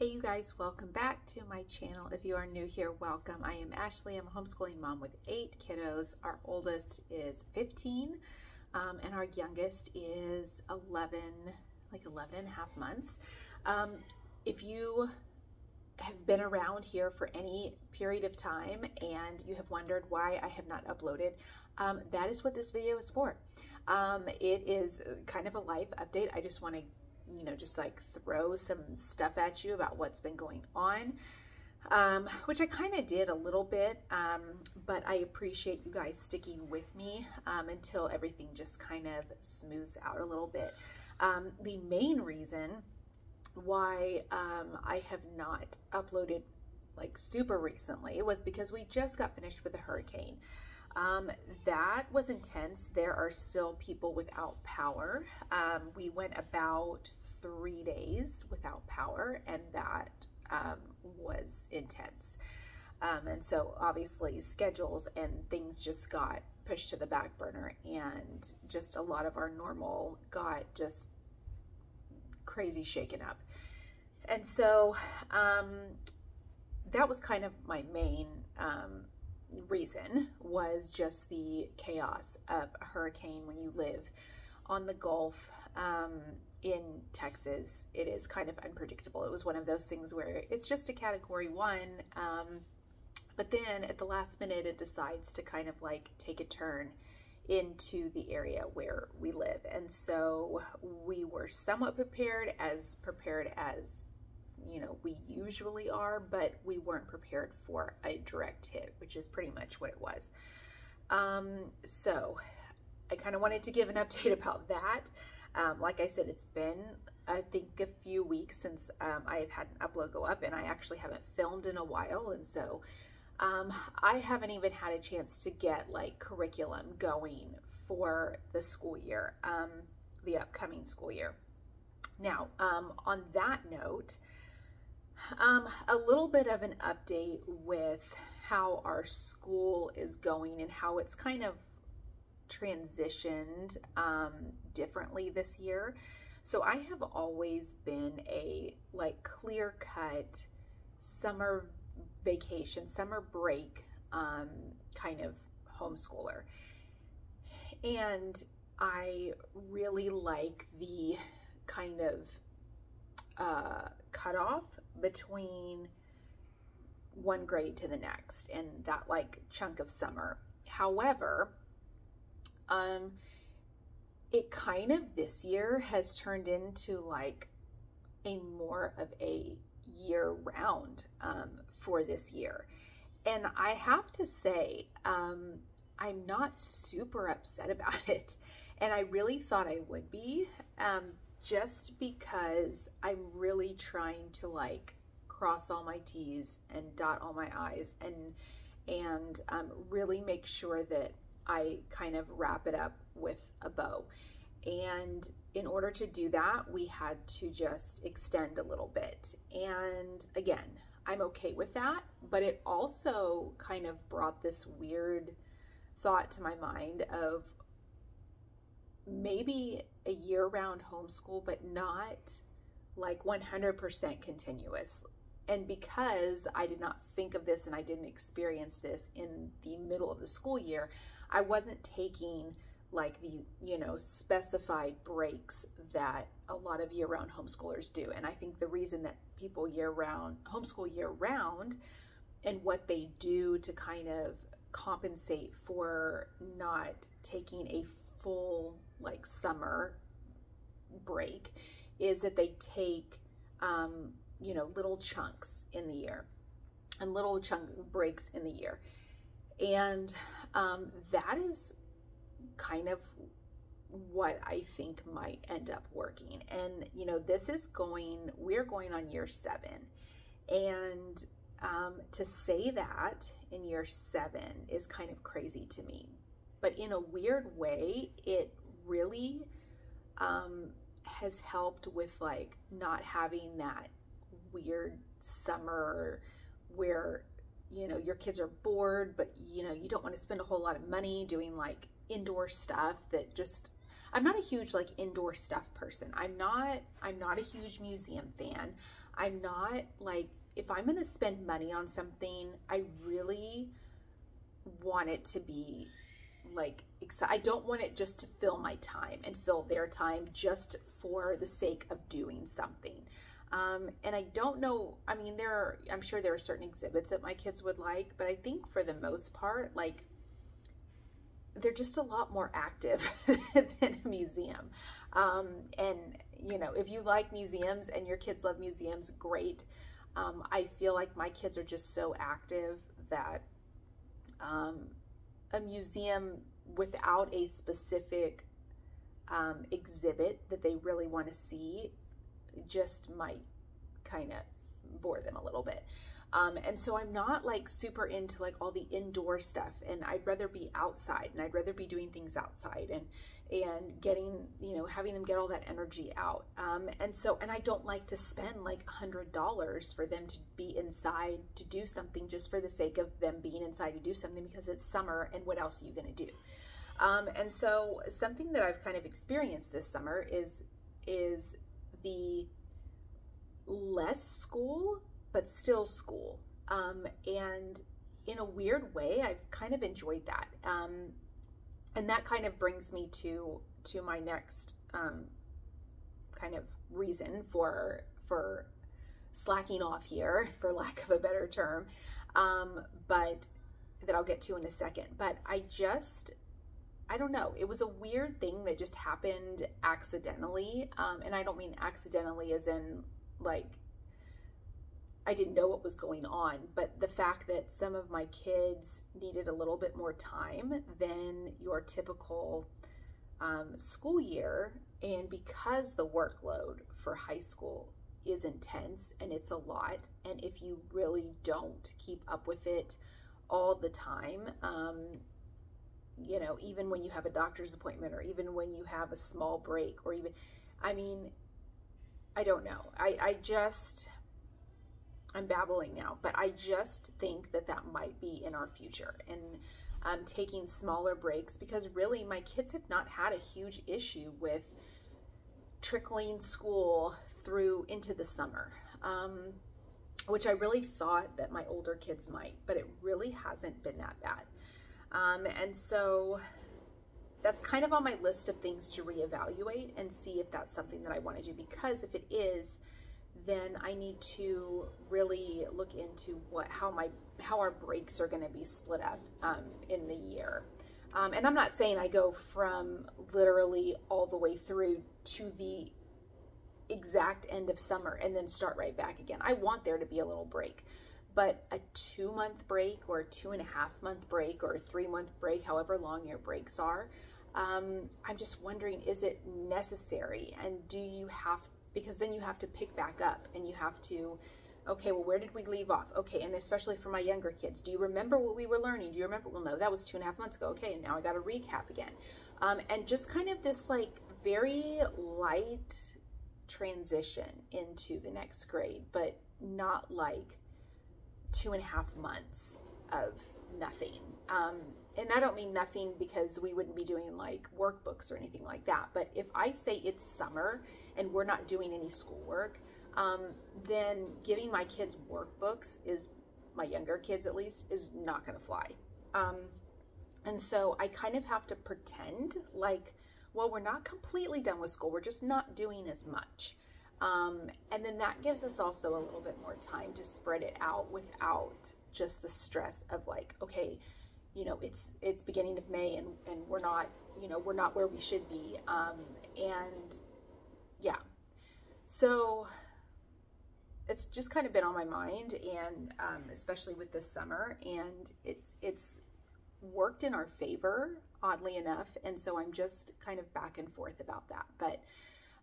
Hey you guys, welcome back to my channel. If you are new here, welcome. I am Ashley. I'm a homeschooling mom with eight kiddos. Our oldest is 15 um, and our youngest is 11, like 11 and a half months. Um, if you have been around here for any period of time and you have wondered why I have not uploaded, um, that is what this video is for. Um, it is kind of a life update. I just want to, you know, just like throw some stuff at you about what's been going on, um, which I kind of did a little bit, um, but I appreciate you guys sticking with me um, until everything just kind of smooths out a little bit. Um, the main reason why um, I have not uploaded like super recently was because we just got finished with a hurricane. Um, that was intense. There are still people without power. Um, we went about three days without power, and that um, was intense. Um, and so, obviously, schedules and things just got pushed to the back burner, and just a lot of our normal got just crazy shaken up. And so, um, that was kind of my main um, reason was just the chaos of a hurricane when you live on the Gulf um, in Texas. It is kind of unpredictable. It was one of those things where it's just a category one, um, but then at the last minute it decides to kind of like take a turn into the area where we live. And so we were somewhat prepared, as prepared as you know, we usually are, but we weren't prepared for a direct hit, which is pretty much what it was. Um, so I kind of wanted to give an update about that. Um, like I said, it's been, I think, a few weeks since um, I have had an upload go up, and I actually haven't filmed in a while. And so um, I haven't even had a chance to get like curriculum going for the school year, um, the upcoming school year. Now, um, on that note, um, a little bit of an update with how our school is going and how it's kind of transitioned um, differently this year. So I have always been a like clear cut summer vacation, summer break um, kind of homeschooler. And I really like the kind of uh, cutoff between one grade to the next and that like chunk of summer. However, um, it kind of this year has turned into like a more of a year round um, for this year. And I have to say, um, I'm not super upset about it. And I really thought I would be. Um, just because I'm really trying to like cross all my T's and dot all my I's and and um, really make sure that I kind of wrap it up with a bow. And in order to do that, we had to just extend a little bit. And again, I'm okay with that, but it also kind of brought this weird thought to my mind of maybe a year-round homeschool, but not like 100% continuous. And because I did not think of this and I didn't experience this in the middle of the school year, I wasn't taking like the, you know, specified breaks that a lot of year-round homeschoolers do. And I think the reason that people year-round, homeschool year-round, and what they do to kind of compensate for not taking a full like summer break is that they take, um, you know, little chunks in the year and little chunk breaks in the year. And um, that is kind of what I think might end up working. And, you know, this is going, we're going on year seven. And um, to say that in year seven is kind of crazy to me. But in a weird way, it really um, has helped with like not having that weird summer where you know your kids are bored but you know you don't want to spend a whole lot of money doing like indoor stuff that just I'm not a huge like indoor stuff person. I'm not I'm not a huge museum fan. I'm not like, if I'm going to spend money on something, I really want it to be like I don't want it just to fill my time and fill their time just for the sake of doing something. Um, and I don't know, I mean, there are, I'm sure there are certain exhibits that my kids would like, but I think for the most part, like, they're just a lot more active than a museum. Um, and, you know, if you like museums and your kids love museums, great. Um, I feel like my kids are just so active that um, a museum without a specific um, exhibit that they really want to see just might kind of bore them a little bit. Um, and so I'm not like super into like all the indoor stuff and I'd rather be outside and I'd rather be doing things outside and and getting, you know, having them get all that energy out. Um, and so, and I don't like to spend like a hundred dollars for them to be inside to do something just for the sake of them being inside to do something because it's summer and what else are you going to do? Um, and so something that I've kind of experienced this summer is, is the less school, but still school. Um, and in a weird way, I've kind of enjoyed that. Um, and that kind of brings me to to my next um, kind of reason for for slacking off here, for lack of a better term, um, but that I'll get to in a second. But I just I don't know. It was a weird thing that just happened accidentally. Um, and I don't mean accidentally as in like I didn't know what was going on, but the fact that some of my kids needed a little bit more time than your typical um, school year, and because the workload for high school is intense and it's a lot, and if you really don't keep up with it all the time, um, you know, even when you have a doctor's appointment or even when you have a small break or even, I mean, I don't know. I, I just, I'm babbling now, but I just think that that might be in our future and um, taking smaller breaks because really my kids have not had a huge issue with trickling school through into the summer, um, which I really thought that my older kids might, but it really hasn't been that bad. Um, and so that's kind of on my list of things to reevaluate and see if that's something that I want to do because if it is, then I need to really look into what how my how our breaks are going to be split up um, in the year. Um, and I'm not saying I go from literally all the way through to the exact end of summer and then start right back again. I want there to be a little break. But a two month break or a two and a half month break or a three month break, however long your breaks are, um, I'm just wondering is it necessary? And do you have because then you have to pick back up and you have to okay well where did we leave off? Okay and especially for my younger kids do you remember what we were learning? Do you remember well no that was two and a half months ago. Okay and now i got to recap again. Um, and just kind of this like very light transition into the next grade but not like two and a half months of nothing. Um, and I don't mean nothing because we wouldn't be doing like workbooks or anything like that. But if I say it's summer and we're not doing any schoolwork, um, then giving my kids workbooks is, my younger kids at least, is not going to fly. Um, and so I kind of have to pretend like, well, we're not completely done with school. We're just not doing as much. Um, and then that gives us also a little bit more time to spread it out without just the stress of like, okay, you know, it's it's beginning of May and, and we're not, you know, we're not where we should be. Um, and yeah, so it's just kind of been on my mind and um, especially with this summer and it's it's worked in our favor oddly enough and so i'm just kind of back and forth about that. But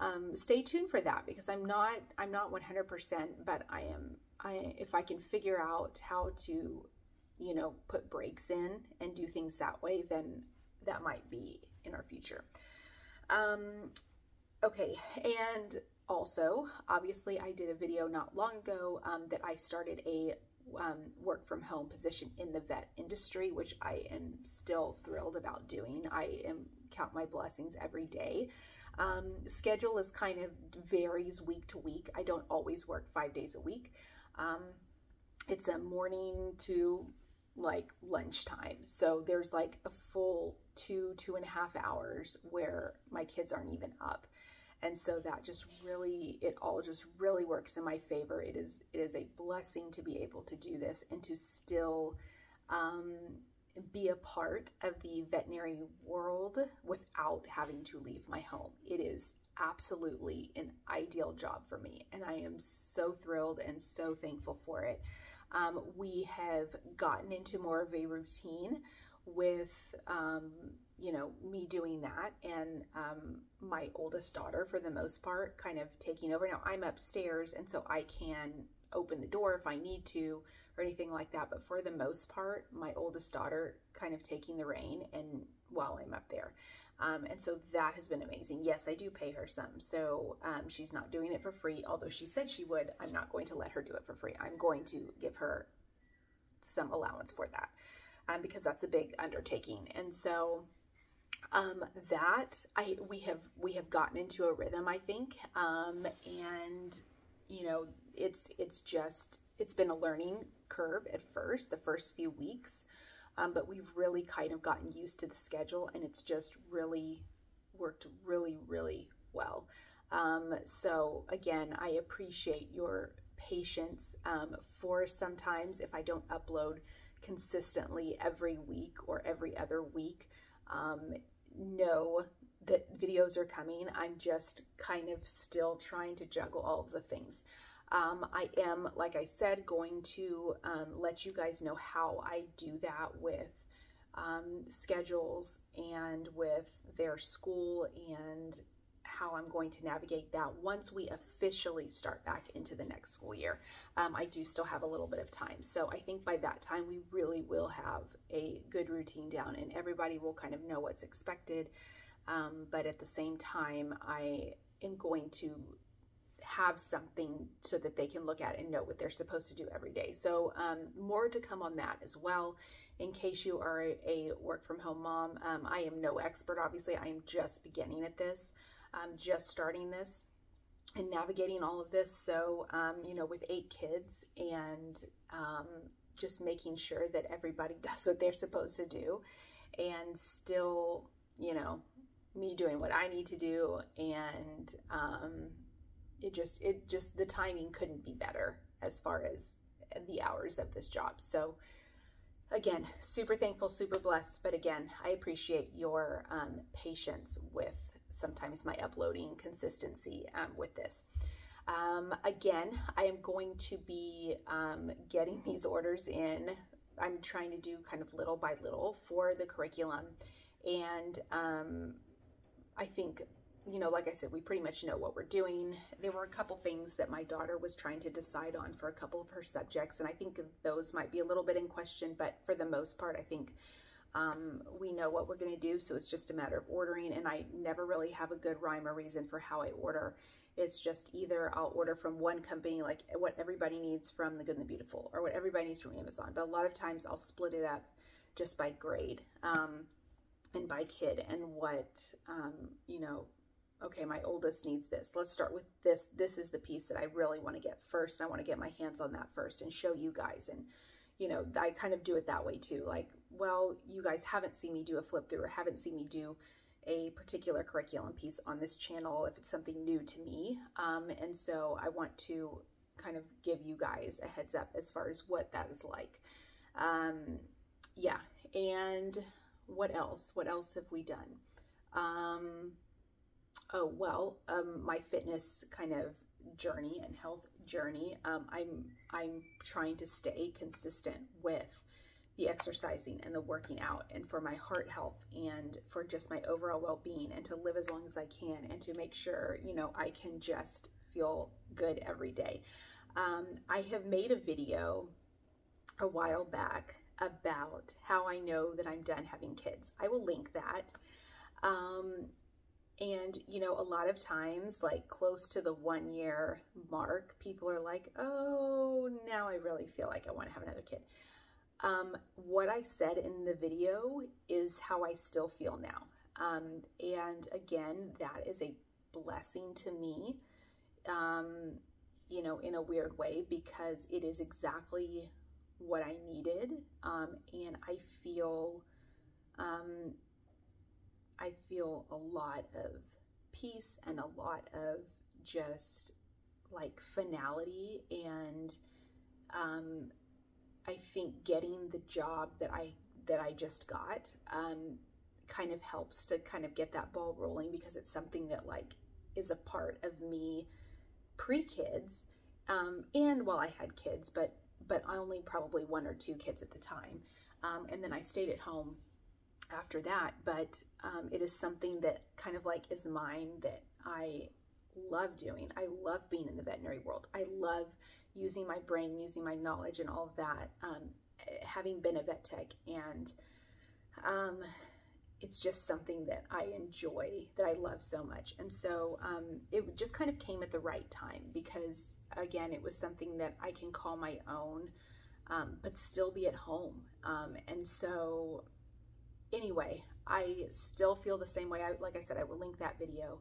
um, stay tuned for that because i'm not i'm not 100% but i am i if i can figure out how to you know put breaks in and do things that way then that might be in our future. Um, Okay, and also, obviously, I did a video not long ago um, that I started a um, work from home position in the vet industry, which I am still thrilled about doing. I am count my blessings every day. Um, schedule is kind of varies week to week. I don't always work five days a week. Um, it's a morning to like lunchtime. So there's like a full two, two and a half hours where my kids aren't even up. And so that just really, it all just really works in my favor. It is, it is a blessing to be able to do this and to still um, be a part of the veterinary world without having to leave my home. It is absolutely an ideal job for me. And I am so thrilled and so thankful for it. Um, we have gotten into more of a routine with, um, you know, me doing that and um, my oldest daughter, for the most part, kind of taking over. Now I'm upstairs, and so I can open the door if I need to or anything like that. But for the most part, my oldest daughter kind of taking the reign and while I'm up there. Um, and so that has been amazing. Yes, I do pay her some. So um, she's not doing it for free, although she said she would. I'm not going to let her do it for free. I'm going to give her some allowance for that um, because that's a big undertaking. And so um, that I we have we have gotten into a rhythm, I think. Um, and you know, it's it's just it's been a learning curve at first, the first few weeks. Um, but we've really kind of gotten used to the schedule and it's just really worked really, really well. Um, so again, I appreciate your patience um, for sometimes if I don't upload consistently every week or every other week. Um, know that videos are coming. I'm just kind of still trying to juggle all of the things. Um, I am, like I said, going to um, let you guys know how I do that with um, schedules and with their school and how I'm going to navigate that once we officially start back into the next school year. Um, I do still have a little bit of time. So I think by that time we really will have a good routine down and everybody will kind of know what's expected. Um, but at the same time, I am going to have something so that they can look at and know what they're supposed to do every day. So um, more to come on that as well. In case you are a, work from home mom, um, I am no expert, obviously. I am just beginning at this, I'm just starting this and navigating all of this. So, um, you know, with eight kids and um, just making sure that everybody does what they're supposed to do and still, you know, me doing what I need to do and um, it just it just the timing couldn't be better as far as the hours of this job so again super thankful super blessed but again i appreciate your um, patience with sometimes my uploading consistency um, with this. Um, again i am going to be um, getting these orders in. I'm trying to do kind of little by little for the curriculum. And um, i think you know, like I said, we pretty much know what we're doing. There were a couple things that my daughter was trying to decide on for a couple of her subjects, and I think those might be a little bit in question, but for the most part, I think um, we know what we're going to do, so it's just a matter of ordering, and I never really have a good rhyme or reason for how I order. It's just either I'll order from one company, like what everybody needs from The Good and the Beautiful, or what everybody needs from Amazon, but a lot of times I'll split it up just by grade um, and by kid and what, um, you know, okay, my oldest needs this. Let's start with this. This is the piece that I really want to get first. I want to get my hands on that first and show you guys. And, you know, I kind of do it that way too. Like, well, you guys haven't seen me do a flip through or haven't seen me do a particular curriculum piece on this channel if it's something new to me. Um, and so I want to kind of give you guys a heads up as far as what that is like. Um, yeah. And what else? What else have we done? Um, oh well um, my fitness kind of journey and health journey um, i'm i'm trying to stay consistent with the exercising and the working out and for my heart health and for just my overall well-being and to live as long as i can and to make sure you know i can just feel good every day. Um, i have made a video a while back about how i know that i'm done having kids. I will link that. Um, and, you know, a lot of times, like close to the one year mark, people are like, oh, now I really feel like I want to have another kid. Um, what I said in the video is how I still feel now. Um, and again, that is a blessing to me, um, you know, in a weird way, because it is exactly what I needed. Um, and I feel, um, I feel a lot of peace and a lot of just like finality and um, I think getting the job that I that I just got um, kind of helps to kind of get that ball rolling because it's something that like is a part of me pre-kids um, and while I had kids, but but only probably one or two kids at the time, um, and then I stayed at home after that. But um, it is something that kind of like is mine that I love doing. I love being in the veterinary world. I love using my brain, using my knowledge, and all of that. Um, having been a vet tech, and um, it's just something that I enjoy, that I love so much. And so um, it just kind of came at the right time because, again, it was something that I can call my own, um, but still be at home. Um, and so, anyway, I still feel the same way. I, like I said, I will link that video.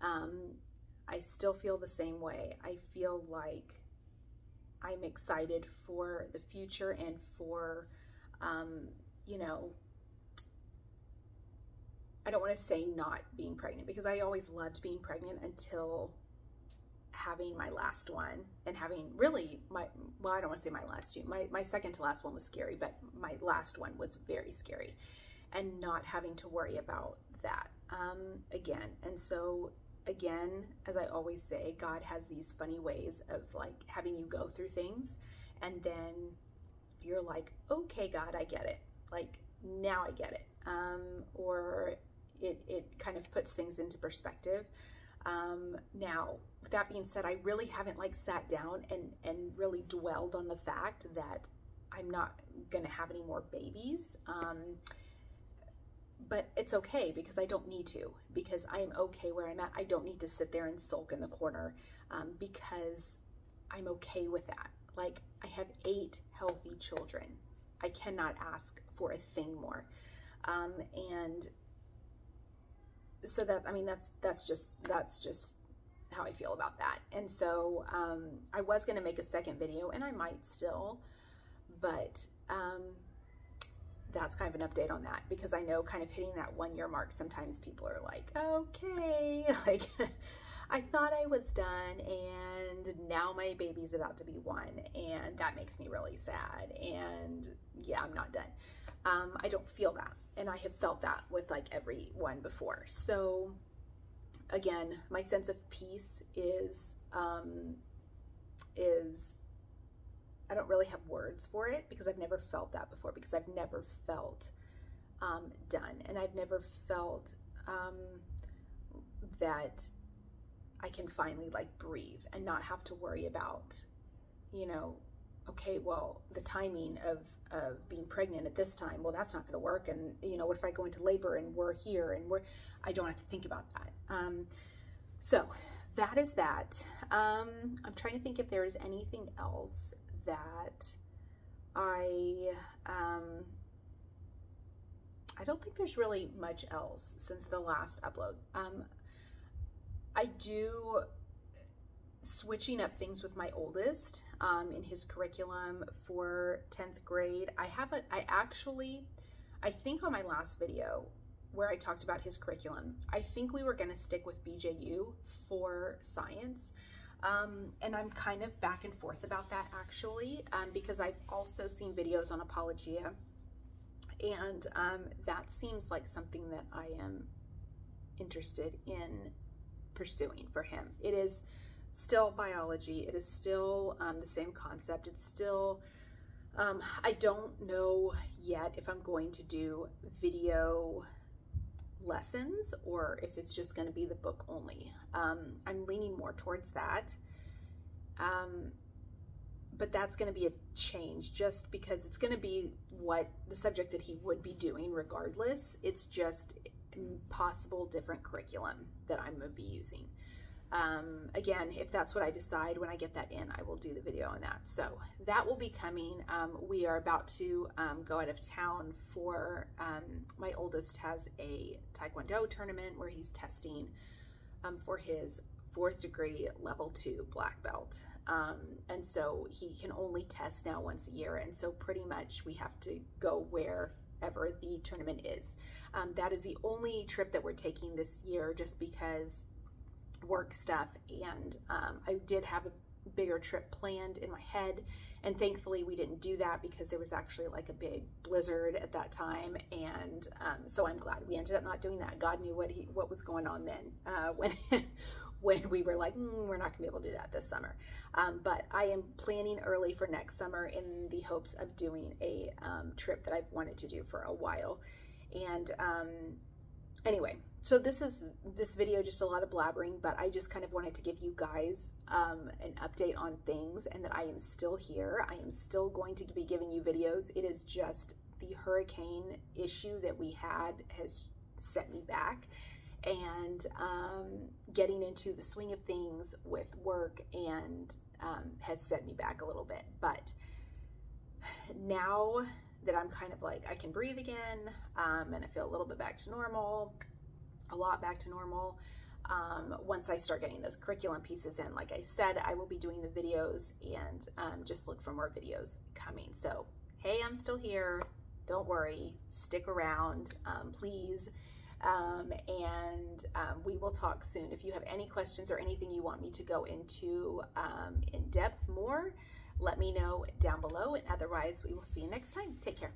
Um, I still feel the same way. I feel like I'm excited for the future and for, um, you know, I don't want to say not being pregnant because I always loved being pregnant until having my last one and having really my, well, I don't want to say my last two. My, my second to last one was scary, but my last one was very scary and not having to worry about that um, again. And so again, as I always say, God has these funny ways of like having you go through things and then you're like, okay, God, I get it. Like now I get it. Um, or it, it kind of puts things into perspective. Um, now, with that being said, I really haven't like sat down and, and really dwelled on the fact that I'm not going to have any more babies. Um, but it's okay because I don't need to because I am okay where I'm at. I don't need to sit there and sulk in the corner um, because I'm okay with that. Like I have eight healthy children. I cannot ask for a thing more. Um, and so that, I mean, that's, that's just, that's just how I feel about that. And so um, I was going to make a second video and I might still, but um, that's kind of an update on that because I know kind of hitting that one year mark, sometimes people are like, okay, like I thought I was done and now my baby's about to be one and that makes me really sad. And yeah, I'm not done. Um, I don't feel that. And I have felt that with like every one before. So again, my sense of peace is, um, is I don't really have words for it because I've never felt that before because I've never felt um, done and I've never felt um, that I can finally like breathe and not have to worry about, you know, okay, well, the timing of, of being pregnant at this time, well, that's not going to work. And, you know, what if I go into labor and we're here and we're, I don't have to think about that. Um, so that is that. Um, I'm trying to think if there is anything else that I, um, I don't think there's really much else since the last upload. Um, I do switching up things with my oldest um, in his curriculum for 10th grade. I have a, I actually, I think on my last video where I talked about his curriculum, I think we were going to stick with BJU for science. Um, and I'm kind of back and forth about that actually, um, because I've also seen videos on Apologia, and um, that seems like something that I am interested in pursuing for him. It is still biology, it is still um, the same concept, it's still, um, I don't know yet if I'm going to do video lessons or if it's just going to be the book only. Um, I'm leaning more towards that. Um, but that's going to be a change just because it's going to be what the subject that he would be doing regardless. It's just possible different curriculum that I'm going to be using. Um, again, if that's what I decide when I get that in, I will do the video on that. So that will be coming. Um, we are about to um, go out of town for, um, my oldest has a Taekwondo tournament where he's testing um, for his fourth degree level two black belt. Um, and so he can only test now once a year. And so pretty much we have to go wherever the tournament is. Um, that is the only trip that we're taking this year just because work stuff. And um, I did have a bigger trip planned in my head. And thankfully, we didn't do that because there was actually like a big blizzard at that time. And um, so I'm glad we ended up not doing that. God knew what he what was going on then uh, when when we were like, mm, we're not gonna be able to do that this summer. Um, but I am planning early for next summer in the hopes of doing a um, trip that I've wanted to do for a while. And um, anyway, so this is this video just a lot of blabbering, but I just kind of wanted to give you guys um, an update on things and that I am still here. I am still going to be giving you videos. It is just the hurricane issue that we had has set me back and um, getting into the swing of things with work and um, has set me back a little bit. But now that I'm kind of like, I can breathe again um, and I feel a little bit back to normal, a lot back to normal. Um, once I start getting those curriculum pieces in, like I said, I will be doing the videos and um, just look for more videos coming. So, hey, I'm still here. Don't worry. Stick around, um, please. Um, and um, we will talk soon. If you have any questions or anything you want me to go into um, in depth more, let me know down below. And otherwise, we will see you next time. Take care.